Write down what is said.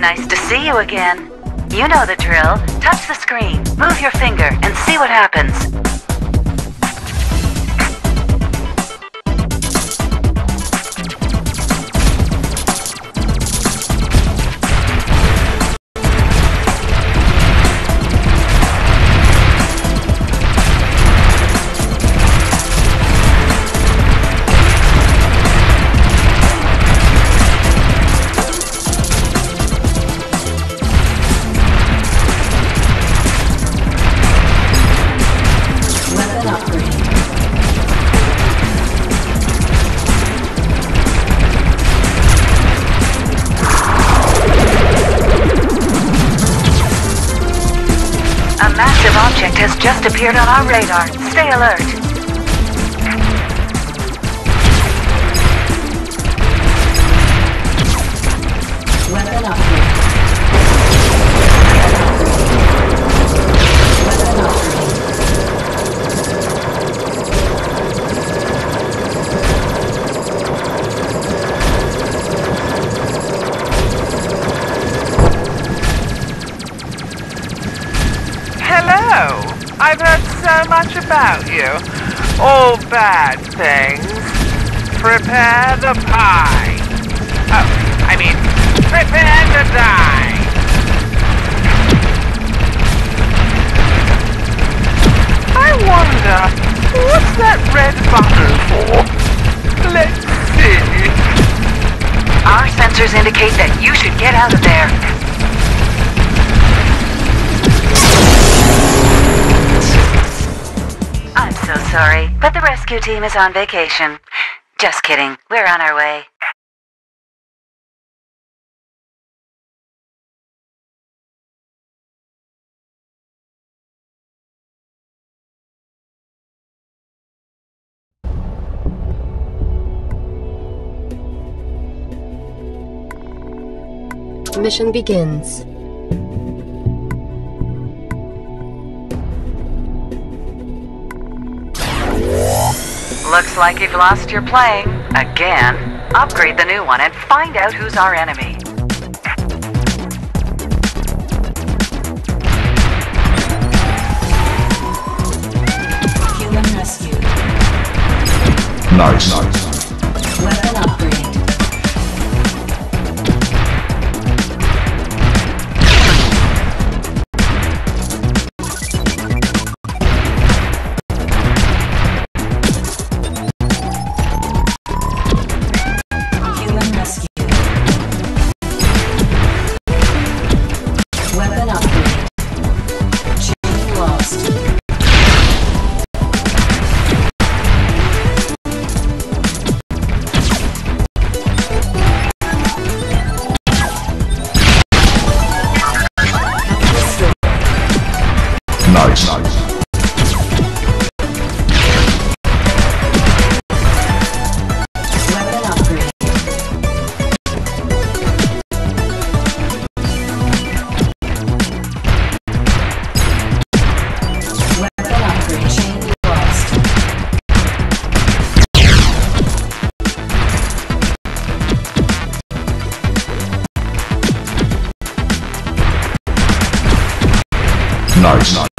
Nice to see you again. You know the drill. Touch the screen, move your finger, and see what happens. A object has just appeared on our radar. Stay alert. Weapon upgrade. I've heard so much about you. All bad things. Prepare the pie. Oh, I mean, prepare to die. I wonder, what's that red button for? Let's see. Our sensors indicate that you should get out of there. Sorry, but the rescue team is on vacation. Just kidding. We're on our way. Mission begins. Looks like you've lost your plane. Again. Upgrade the new one and find out who's our enemy. Human rescue. Nice. Weapon Nice.